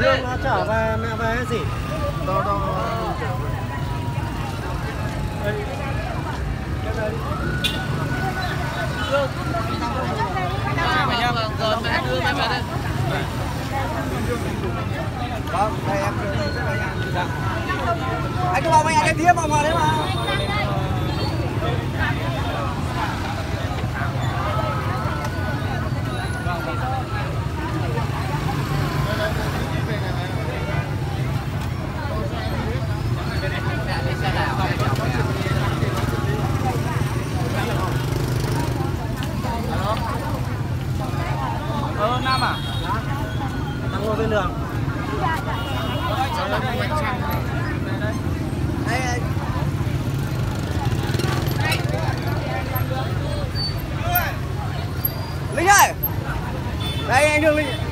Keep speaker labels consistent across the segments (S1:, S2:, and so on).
S1: Dương nó trở về mẹ về hay gì?
S2: Đâu đâu.
S3: Rồi mẹ đưa mẹ về đây.
S2: Vâng, đây em Anh cứ bảo mày anh tiếp vào mà đấy mà.
S1: Đang ngồi đường.
S2: Linh ơi! Đây anh đưa Linh.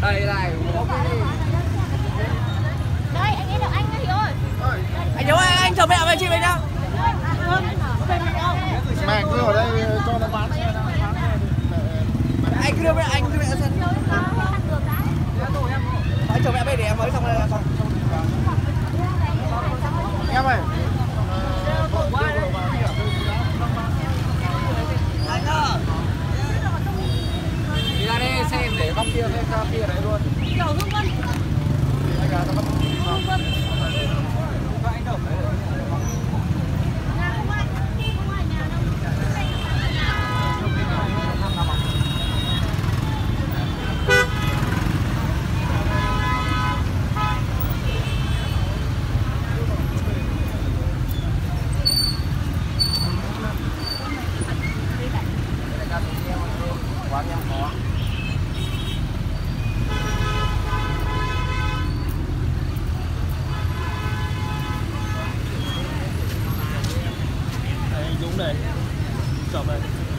S4: Đây
S2: này.
S4: đây anh ấy được anh ấy
S2: Anh nhớ anh, anh chờ mẹ về chị về nhá.
S5: Mẹ cứ ở đây cho nó bán.
S2: Anh cứ đưa mẹ, anh mẹ sân. Anh chờ mẹ về để em mới xong rồi là xong.
S5: Em ơi.
S2: Anh ơi.
S5: Đi ra đây xem để góc kia đấy luôn.
S4: kiểu hương vân
S5: nó bắt.
S4: hương vân
S5: 对小妹